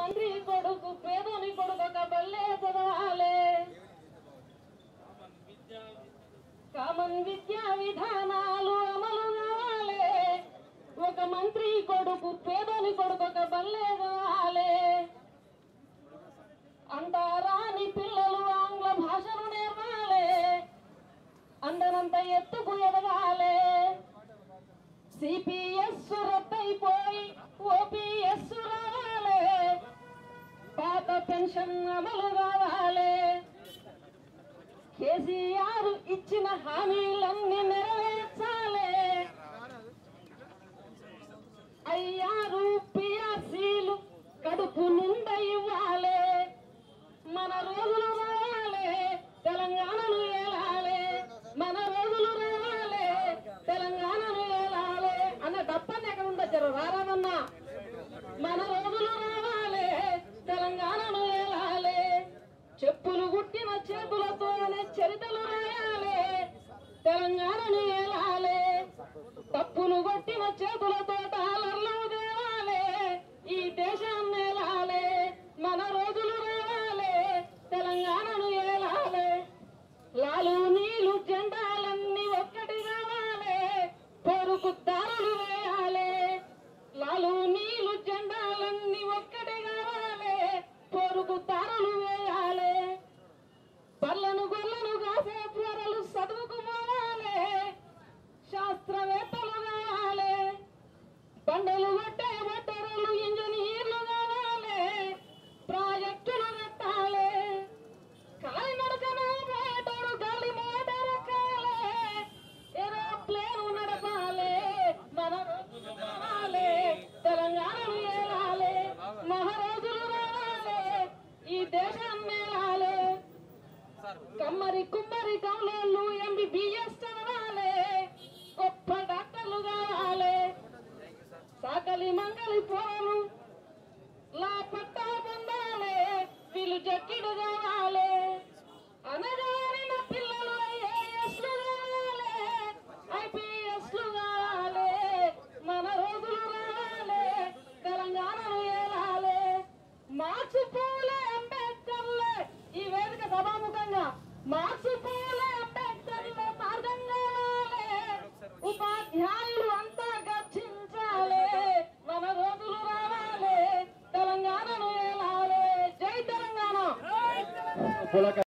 మంత్రి కొడుకు పేదోని కొడుకు ఒక బల్లే చదవాలే. కామన్ విద్యా విధానాలు అమలు కావాలి. ఒక మంత్రి కొడుకు పేదోని కొడుకు ఒక బల్లే చదవాలే. అంటారాని పిల్లలు ఆంగ్ల భాషను నేర్పాలి. అందనంత ఎత్తుకు ఎదగాలి. సిపిఎస్ రద్దయిపోయి కేసీఆర్ ఇచ్చిన హామీలన్నీ నెరవేర్చాలి తెలంగాణ ఏలాలి తప్పులు కొట్టిన చేతులతో దేశం మేలాలే కమ్మరి కుమ్మరి కౌలేళ్ళు ఎంబీబీఎస్ చదవాలి. గొప్ప డాక్టర్లు కావాలి. సాకలి మంగలి పోలు లా పట్టా పొందాలి. వీళ్ళు జక్కిడు సభాముఖంగా మార్క్స్ పూలే ఉపాధ్యాయులు అంతా గర్జించాలి. మన రోజులు రావాలి. తెలంగాణను ఏలాలి. జై తెలంగాణ.